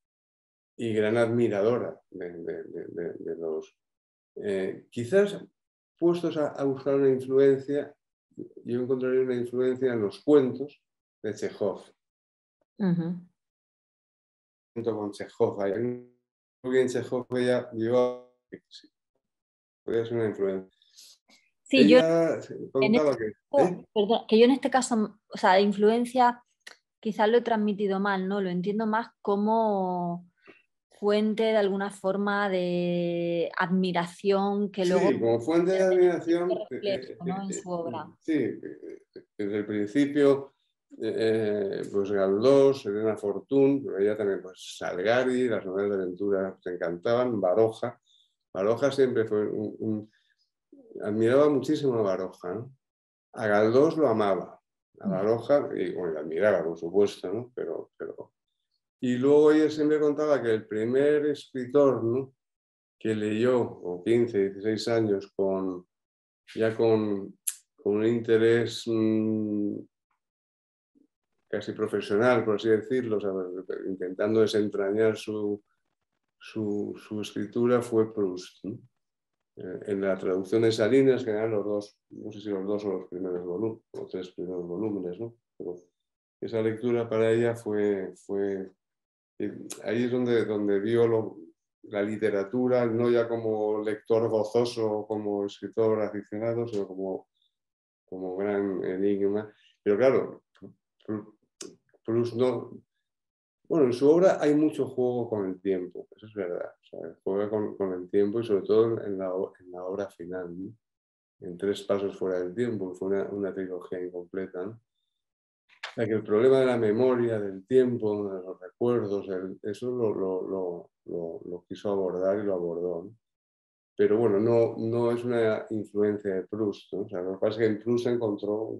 Speaker 2: y gran admiradora de, los... Eh, quizás puestos a, a buscar una influencia, yo encontraría una influencia en los cuentos de Chekhov. Junto con Chekhov, hay muy bien Chekhov, ella vio podía ser una influencia.
Speaker 1: Sí, yo. Este que, ¿eh? perdón, que yo en este caso, o sea, influencia, quizás lo he transmitido mal, ¿no? Lo entiendo más como fuente de alguna forma de admiración que luego...
Speaker 2: Sí, como fuente de admiración... Eh, ¿no? en su obra. Sí, desde el principio eh, pues Galdós, Elena Fortún, pero ella también, pues Salgari, las novelas de aventura te encantaban, Baroja. Baroja siempre fue un, admiraba muchísimo a Baroja, ¿no? A Galdós lo amaba, a Baroja, y bueno, admiraba, por supuesto, ¿no? Pero, pero... Y luego ella siempre contaba que el primer escritor, ¿no? Que leyó, con 15, 16 años, con, ya con, un interés... Mm, casi profesional, por así decirlo, intentando desentrañar su, su, escritura, fue Proust. Eh, en la traducción de Salinas, que eran los dos, no sé si los dos o los primeros volúmenes, o tres primeros volúmenes, ¿no? Pero esa lectura para ella fue, fue ahí es donde, donde vio la literatura, no ya como lector gozoso, como escritor aficionado, sino como, como gran enigma. Pero claro, Proust no, Bueno, en su obra hay mucho juego con el tiempo, eso es verdad. juega con, el tiempo y sobre todo en la, obra final, en Tres Pasos Fuera del Tiempo, fue una, trilogía incompleta. Que el problema de la memoria, del tiempo, de los recuerdos, eso lo, quiso abordar y lo abordó. Pero bueno, no, no es una influencia de Proust. O sea, lo que pasa es que en Proust encontró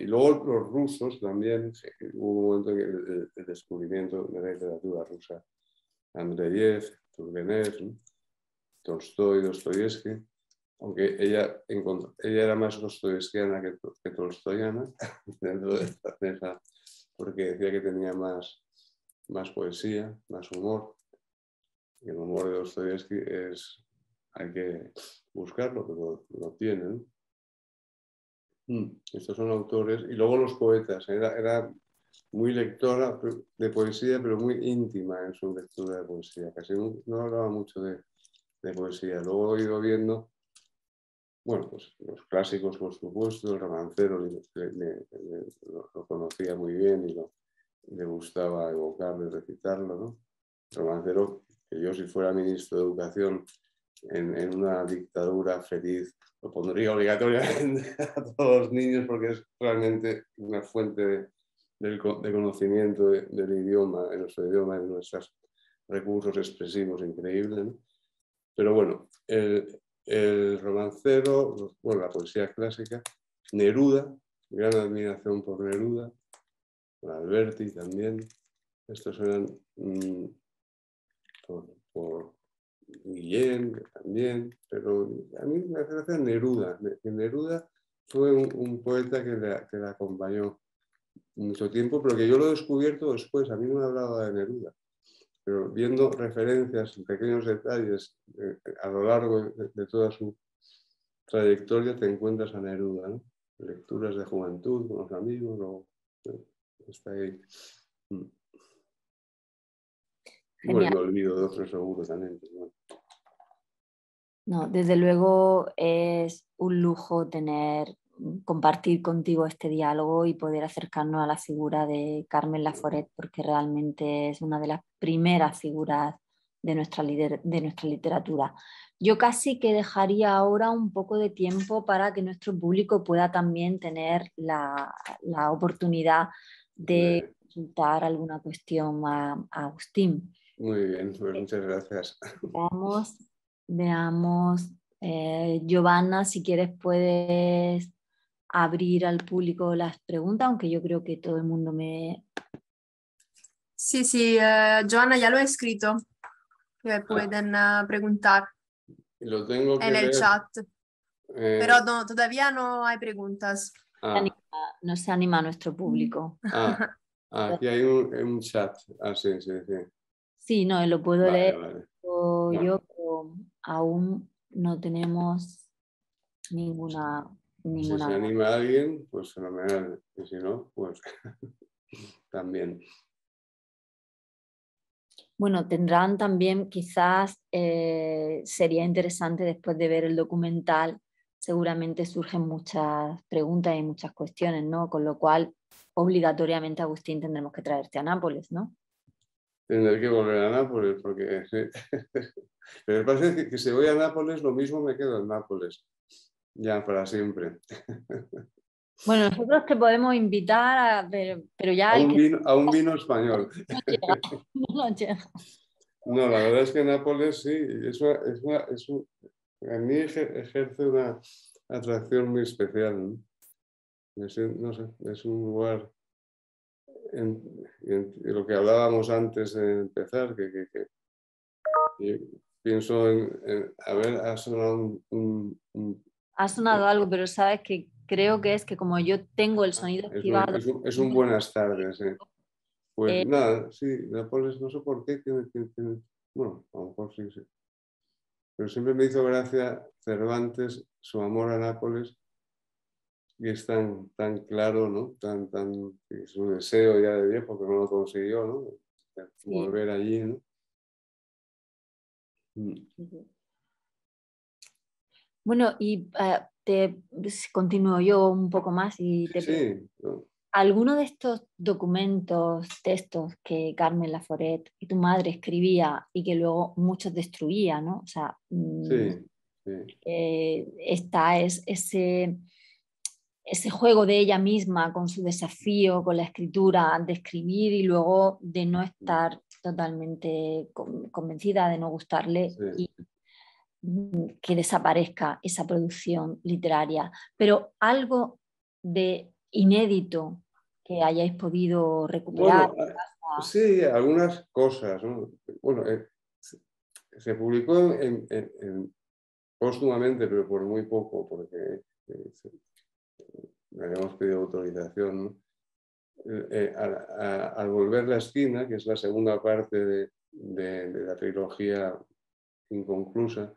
Speaker 2: y luego los rusos también, hubo un momento en que el, descubrimiento de la literatura rusa, Andreyev, Turgenev, Tolstoy, Dostoyevsky, aunque ella, ella era más dostoyevskiana que, que tolstoyana, (laughs) porque decía que tenía más, más poesía, más humor. Y el humor de Dostoyevsky es, hay que buscarlo, pero lo, lo tienen. Mm, estos son autores. Y luego los poetas. Era, muy lectora de poesía, pero muy íntima en su lectura de poesía. Casi no, hablaba mucho de, poesía. Luego he ido viendo, bueno, pues los clásicos, por supuesto, el romancero lo, conocía muy bien y le gustaba evocarlo y recitarlo. ¿no? El romancero, que yo si fuera ministro de Educación en, en una dictadura feliz lo pondría obligatoriamente (laughs) a todos los niños porque es realmente una fuente de, conocimiento del idioma, de nuestro idioma, de nuestros recursos expresivos increíbles. Pero bueno, el, romancero, bueno, la poesía clásica, Neruda, gran admiración por Neruda, por Alberti también. Estos eran mm, por Guillén también, pero a mí me hace Neruda. Neruda fue un, poeta que le, acompañó mucho tiempo, pero que yo lo he descubierto después. A mí no me hablaba de Neruda, pero viendo referencias, pequeños detalles eh, a lo largo de, toda su trayectoria, te encuentras a Neruda. Lecturas de juventud con los amigos, eh, está ahí. Mm. Bueno, olvido de otros seguro también.
Speaker 1: No, desde luego es un lujo tener, compartir contigo este diálogo y poder acercarnos a la figura de Carmen Laforet, porque realmente es una de las primeras figuras de nuestra, de nuestra literatura. Yo casi que dejaría ahora un poco de tiempo para que nuestro público pueda también tener la, oportunidad de consultar alguna cuestión a Agustín.
Speaker 2: Muy bien, pues muchas gracias.
Speaker 1: Veamos, veamos. Eh, Giovanna, si quieres puedes abrir al público las preguntas, aunque yo creo que todo el mundo me...
Speaker 3: Sí, sí, uh, Giovanna ya lo he escrito, que ah. pueden uh, preguntar
Speaker 2: lo tengo
Speaker 3: en el chat. Eh, Pero no, todavía no hay preguntas.
Speaker 1: Ah. No se anima nuestro público.
Speaker 2: Ah, aquí hay un, un, chat. Ah, sí, sí, sí.
Speaker 1: Sí, no, lo puedo leer yo, pero aún no tenemos ninguna... ninguna...
Speaker 2: Si se anima a alguien, pues fenomenal. Y si no, pues (laughs) también.
Speaker 1: Bueno, tendrán también, quizás eh, sería interesante después de ver el documental, seguramente surgen muchas preguntas y muchas cuestiones, ¿no? Con lo cual, obligatoriamente, Agustín, tendremos que traerte a Nápoles, ¿no?
Speaker 2: tener que volver a Nápoles, porque pero me parece que, si voy a Nápoles, lo mismo me quedo en Nápoles, ya para siempre.
Speaker 1: Bueno, nosotros te podemos invitar, a, pero, ya...
Speaker 2: A un, vino, a un vino español. (laughs) (laughs) No, la verdad es que Nápoles sí, es es a mí ejerce una atracción muy especial. no sé, es un lugar en, lo que hablábamos antes de empezar, que, pienso en, a ver, ha sonado un,
Speaker 1: Ha sonado algo, pero sabes que creo que es que como yo tengo el sonido activado...
Speaker 2: Es un, buenas tardes. ¿eh? Pues eh, nada, sí, Nápoles no sé por qué tiene, bueno, a lo mejor sí, sí. Pero siempre me hizo gracia Cervantes, su amor a Nápoles, y es tan, tan claro, ¿no? Tan, tan, es un deseo ya de viejo que no lo consiguió, ¿no? Volver allí, ¿no?
Speaker 1: Mm. Bueno, y eh, te pues, continúo yo un poco más y te
Speaker 2: Sí.
Speaker 1: alguno de estos documentos, textos que Carmen Laforet y tu madre escribía y que luego muchos destruía, ¿no? O sea, mm,
Speaker 2: Sí, sí.
Speaker 1: eh, está es, ese, ese juego de ella misma con su desafío, con la escritura, de escribir y luego de no estar totalmente con- convencida, de no gustarle
Speaker 2: Sí.
Speaker 1: y que desaparezca esa producción literaria. Pero algo de inédito que hayáis podido recuperar.
Speaker 2: Sí, algunas cosas. ¿no? Bueno, eh, se, publicó en, en- en- póstumamente, pero por muy poco, porque eh, se- le habíamos pedido autorización. ¿no? Eh, eh, al, volver la esquina, que es la segunda parte de la trilogía inconclusa,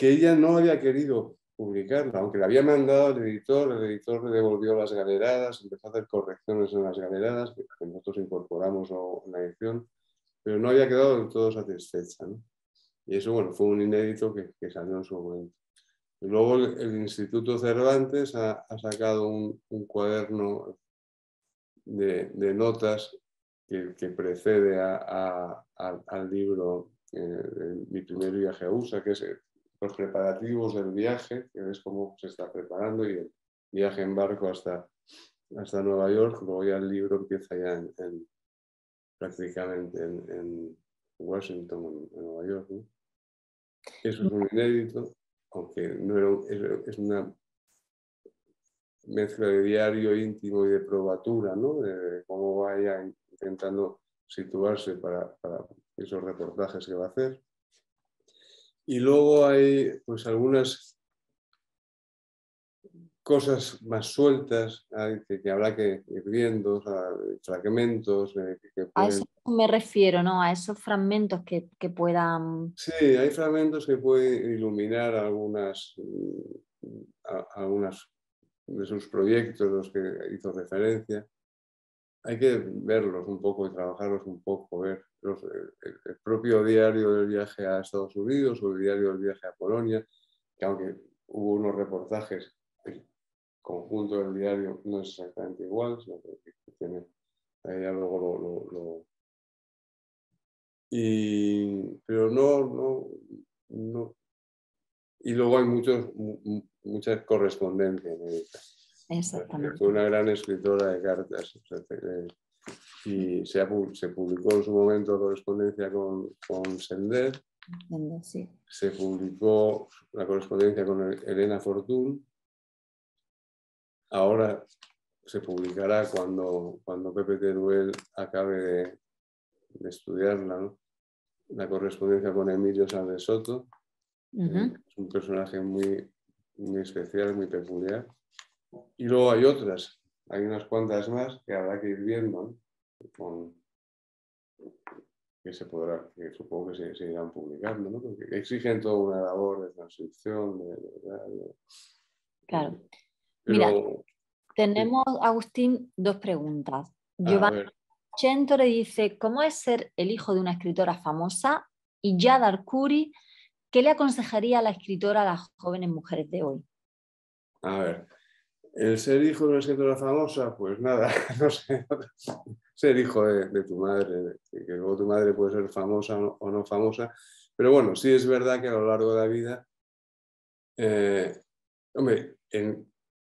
Speaker 2: que ella no había querido publicarla, aunque la había mandado al editor, el editor le devolvió las galeradas, empezó a hacer correcciones en las galeradas, que nosotros incorporamos en la edición, pero no había quedado del todo satisfecha. ¿no? Y eso, bueno, fue un inédito que, que salió en su momento. Y luego el, el Instituto Cervantes ha, ha sacado un, un cuaderno de, de notas que, que precede a- a- al- al libro eh, Mi primer viaje a USA, que es los preparativos del viaje, que ves cómo se está preparando y el viaje en barco hasta, hasta Nueva York, luego ya el libro empieza ya en, en- prácticamente en, Washington, en, Nueva York. Eso es un inédito, aunque no era es, es una mezcla de diario íntimo y de probatura, ¿no? de cómo vaya intentando situarse para esos reportajes que va a hacer. Y luego hay pues algunas cosas más sueltas que, que habrá que ir viendo, o sea, fragmentos eh, que, que
Speaker 1: A eso me refiero, ¿no? A esos fragmentos que, que puedan.
Speaker 2: Sí, hay fragmentos que pueden iluminar algunas, mm, a- algunas de sus proyectos, los que hizo referencia. Hay que verlos un poco y trabajarlos un poco, ver el, propio diario del viaje a Estados Unidos o el diario del viaje a Polonia, que aunque hubo unos reportajes, el conjunto del diario no es exactamente igual, sino que tiene, ya luego y, pero no, no, no. Y luego hay muchos, mu- mu- mucha correspondencia inédita.
Speaker 1: Exactamente.
Speaker 2: Fue una gran escritora de cartas. o sea, te- y se, ha se publicó en su momento correspondencia con, con Sender,
Speaker 1: sí.
Speaker 2: se publicó la correspondencia con El- Elena Fortún. Ahora se publicará cuando, cuando Pepe Teruel acabe de, de estudiarla, ¿no? la correspondencia con Emilio Sánchez Soto. Eh, Es un personaje muy, muy especial, muy peculiar. Y luego hay otras, hay unas cuantas más que habrá que ir viendo, ¿no? Con- que se podrá, que supongo que se, se irán publicando, ¿no? Porque exigen toda una labor de transcripción, de, de- de-
Speaker 1: Claro.
Speaker 2: Pero,
Speaker 1: Mira, Tenemos, Agustín, dos preguntas. Giovanni le dice, ¿cómo es ser el hijo de una escritora famosa? Y Yad Arcuri, ¿qué le aconsejaría a la escritora a las jóvenes mujeres de hoy?
Speaker 2: a ver, el ser hijo de una escritora famosa, pues nada, (laughs) no sé, ser hijo de, tu madre, que luego tu madre puede ser famosa o no, famosa, pero bueno, sí es verdad que a lo largo de la vida, eh, hombre,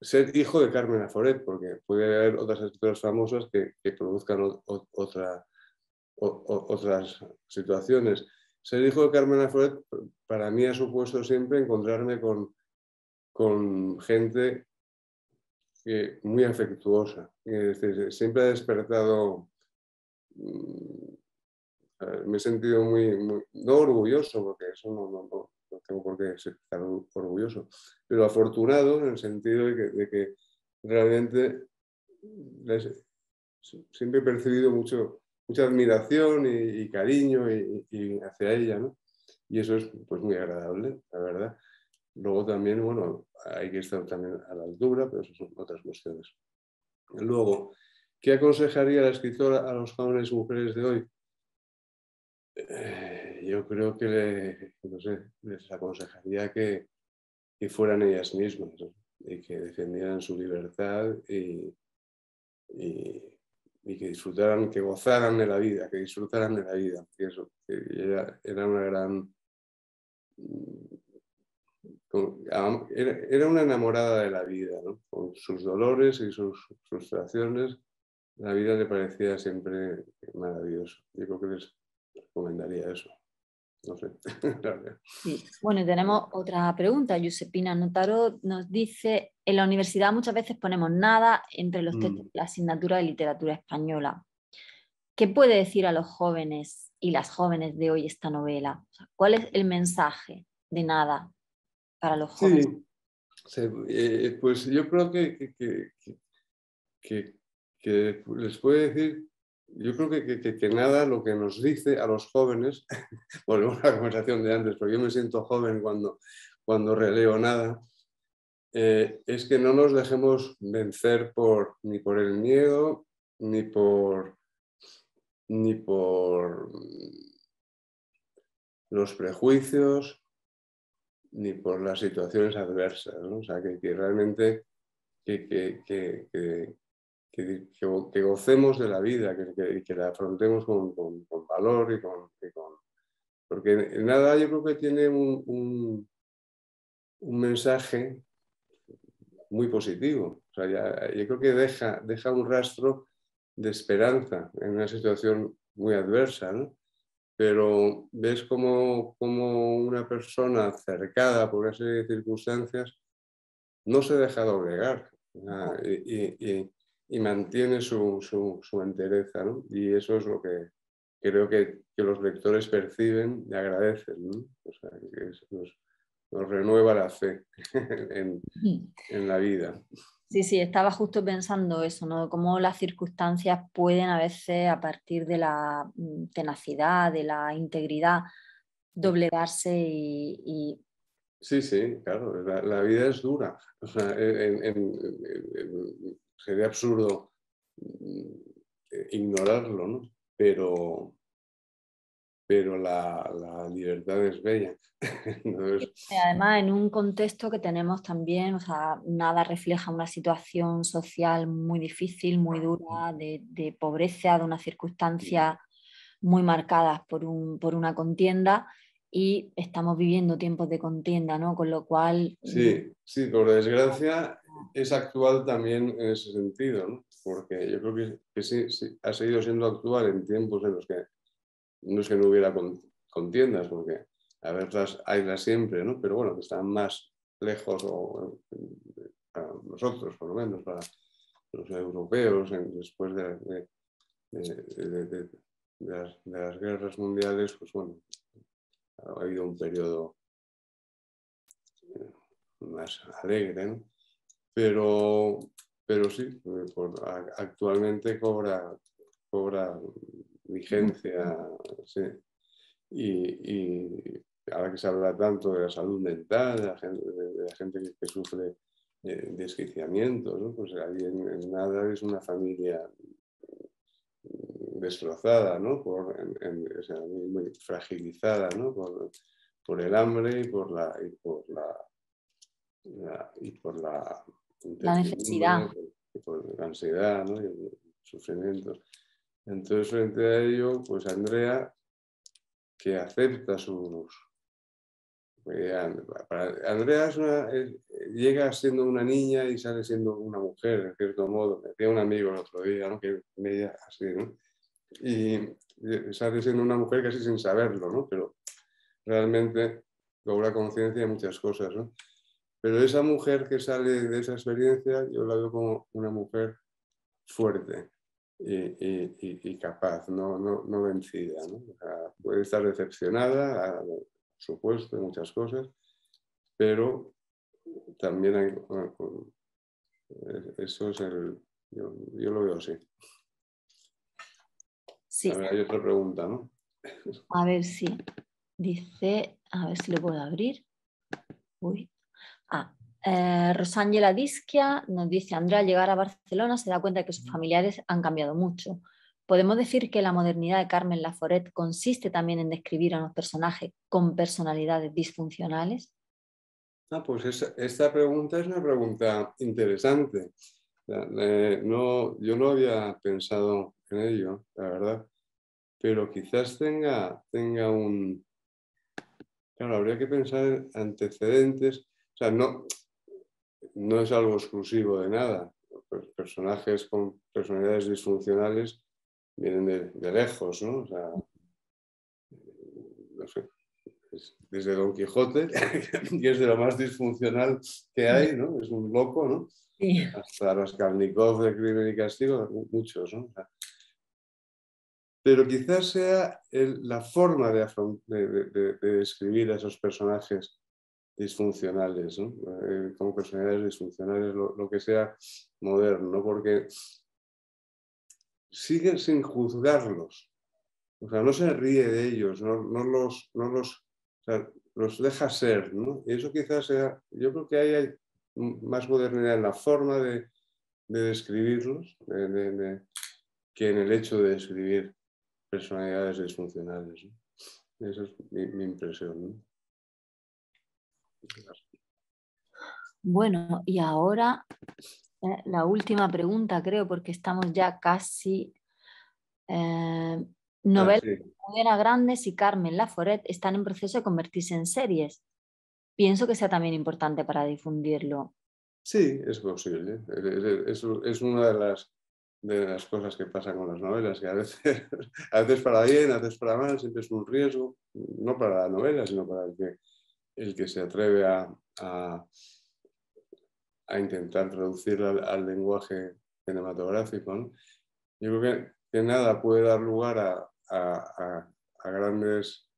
Speaker 2: ser hijo de Carmen Aforet, porque puede haber otras escritoras famosas que, produzcan otras situaciones. Ser hijo de Carmen Aforet para mí ha supuesto siempre encontrarme con, con gente que- muy afectuosa. Siempre ha despertado, mm, me he sentido muy, no orgulloso, porque eso no, tengo por qué or- orgulloso, pero afortunado en el sentido de que, realmente siempre he percibido mucho, mucha admiración y, y cariño y, y hacia ella, ¿no? Y eso es pues muy agradable, la verdad. Luego también, bueno, hay que estar también a la altura, pero eso son otras cuestiones. Luego, ¿qué aconsejaría la escritora a los jóvenes mujeres de hoy? Eh, yo creo que les aconsejaría que, que fueran ellas mismas y que defendieran su libertad y, y, que disfrutaran, que gozaran de la vida, que disfrutaran de la vida. Que eso, era, una gran... Era, una enamorada de la vida, con sus dolores y sus frustraciones. La vida le parecía siempre maravilloso. Yo creo que les recomendaría eso. No sé. (laughs)
Speaker 1: Bueno, y tenemos otra pregunta. Giuseppina Notaro nos dice, en la universidad muchas veces ponemos nada entre los textos mm. de la asignatura de literatura española. ¿Qué puede decir a los jóvenes y las jóvenes de hoy esta novela? ¿Cuál es el mensaje de nada para los jóvenes?
Speaker 2: Sí. Eh, pues yo creo que, que, les puede decir yo creo que, nada lo que nos dice a los jóvenes, (laughs) volvemos a la conversación de antes, porque yo me siento joven cuando, cuando releo nada, eh, es que no nos dejemos vencer por, ni por el miedo, ni por, ni por los prejuicios, ni por las situaciones adversas. O sea, que, realmente que, que, que, gocemos de la vida, que, que la afrontemos con, con, valor y con, Porque nada, yo creo que tiene un, un, mensaje muy positivo. O sea, yo creo que deja, deja un rastro de esperanza en una situación muy adversa, ¿no? Pero ves como, como una persona cercada por una serie de circunstancias no se deja doblegar. y, y mantiene su, su, entereza. ¿no? Y eso es lo que creo que, que los lectores perciben y agradecen. ¿no? O sea, que nos, nos, renueva la fe (laughs) en, en, la vida.
Speaker 1: Sí, sí, estaba justo pensando eso, ¿no? Cómo las circunstancias pueden a veces, a partir de la mm, tenacidad, de la integridad, doblegarse y,
Speaker 2: Sí, sí, claro, la, la, vida es dura. O sea, en, en, sería absurdo mm, ignorarlo, ¿no? Pero, pero la, libertad es bella. (laughs)
Speaker 1: Además, en un contexto que tenemos también, o sea, nada refleja una situación social muy difícil, muy dura, de, pobreza, de unas circunstancias muy marcadas por, un, por una contienda y estamos viviendo tiempos de contienda, ¿no? Con lo cual...
Speaker 2: Sí, sí, por desgracia es actual también en ese sentido, ¿no? porque yo creo que, sí, ha seguido siendo actual en tiempos en los que no es que no hubiera contiendas, porque a verlas las siempre, ¿no? pero bueno, que están más lejos o, para nosotros, por lo menos, para los europeos, después de, las, guerras mundiales, pues bueno, ha habido un periodo más alegre, pero, pero sí, actualmente cobra, cobra vigencia. Y, ahora que se habla tanto de la salud mental, de la gente, que, sufre de desquiciamiento, ¿no? pues ahí en, nada es una familia destrozada, ¿no? por, muy fragilizada ¿no? por, por, el hambre y por la, y por la, y por la
Speaker 1: la necesidad.
Speaker 2: Por la ansiedad ¿no? y el sufrimiento. Entonces, frente a ello, pues Andrea, que acepta sus... Andrea llega siendo una niña y sale siendo una mujer, en cierto modo. Me decía un amigo el otro día, ¿no? que media así, ¿no? Y sale siendo una mujer casi sin saberlo, ¿no? Pero realmente cobra conciencia de muchas cosas, ¿no? Pero esa mujer que sale de esa experiencia, yo la veo como una mujer fuerte y, capaz, no, no, vencida. puede estar decepcionada, por supuesto, en muchas cosas, pero también hay, eso es el, yo, lo veo así.
Speaker 1: Sí.
Speaker 2: A ver, hay otra pregunta, ¿no?
Speaker 1: A ver si dice, a ver si lo puedo abrir. Uy. Ah, eh, Rosángela Disquia nos dice, Andrea al llegar a Barcelona se da cuenta de que sus familiares han cambiado mucho. ¿Podemos decir que la modernidad de Carmen Laforet consiste también en describir a unos personajes con personalidades disfuncionales?
Speaker 2: Ah, pues esta pregunta es una pregunta interesante. no, yo no había pensado en ello, la verdad, pero quizás tenga, tenga un... Claro, habría que pensar en antecedentes, o sea, no, no es algo exclusivo de nada. Personajes con personalidades disfuncionales vienen de, lejos, ¿no? O sea, no sé, desde Don Quijote, (laughs) que es de lo más disfuncional que hay, ¿no? Es un loco, ¿no? Hasta Raskolnikov de Crimen y Castigo, muchos, ¿no? Pero quizás sea la forma de, de, escribir a esos personajes disfuncionales. Eh, como personalidades disfuncionales, lo, que sea moderno, porque siguen sin juzgarlos. O sea, no se ríe de ellos, no, los, no los, los deja ser. Y eso quizás sea, yo creo que hay más modernidad en la forma de, describirlos que en el hecho de describir personalidades disfuncionales. Esa es mi, impresión.
Speaker 1: Bueno, y ahora eh, la última pregunta, creo, porque estamos ya casi. Eh, novelas ah, Grandes y Carmen Laforet están en proceso de convertirse en series pienso que sea también importante para difundirlo.
Speaker 2: Sí, es posible. Es, una de las, de las cosas que pasa con las novelas, que a veces, (laughs) a veces para bien, a veces para mal, siempre es un riesgo, no para la novela, sino para el que, el que se atreve a, a, intentar traducirla al, lenguaje cinematográfico. Yo creo que, nada puede dar lugar a, a grandes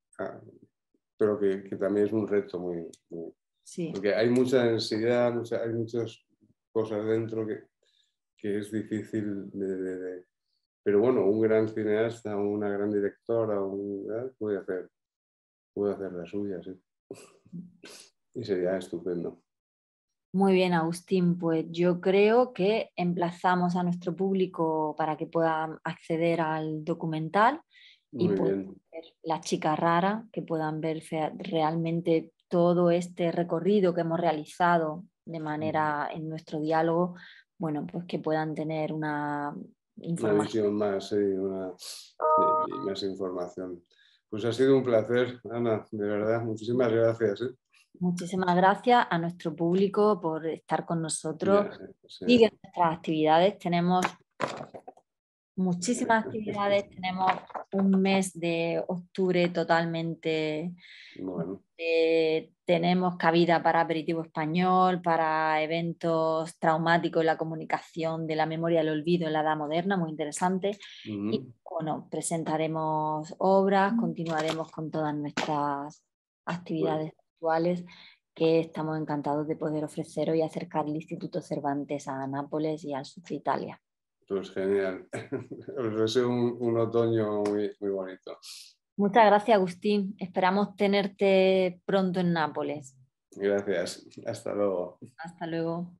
Speaker 2: pero que, también es un reto muy... sí. Porque hay mucha densidad, hay muchas cosas dentro que, que es difícil de, Pero bueno, un gran cineasta, una gran directora puede, hacer, puede hacer la suya, sí. Y sería estupendo.
Speaker 1: Muy bien, Agustín. Pues yo creo que emplazamos a nuestro público para que puedan acceder al documental y ver la chica rara, que puedan ver realmente todo este recorrido que hemos realizado de manera en nuestro diálogo, bueno, pues que puedan tener una
Speaker 2: información. más, sí, una, más información. Pues ha sido un placer, Ana, de verdad, muchísimas gracias. ¿eh?
Speaker 1: Muchísimas gracias a nuestro público por estar con nosotros. y de nuestras actividades. Tenemos muchísimas (laughs) actividades. Tenemos un mes de octubre totalmente. Eh, tenemos cabida para aperitivo español, para eventos traumáticos en la comunicación de la memoria del olvido en la edad moderna, muy interesante. Y bueno, presentaremos obras, continuaremos con todas nuestras actividades actuales que estamos encantados de poder ofrecer y acercar el Instituto Cervantes a Nápoles y al sur de Italia.
Speaker 2: Pues genial. (laughs) Os deseo un, un otoño muy, muy bonito.
Speaker 1: Muchas gracias, Agustín. Esperamos tenerte pronto en Nápoles.
Speaker 2: Gracias. Hasta luego.
Speaker 1: Hasta luego.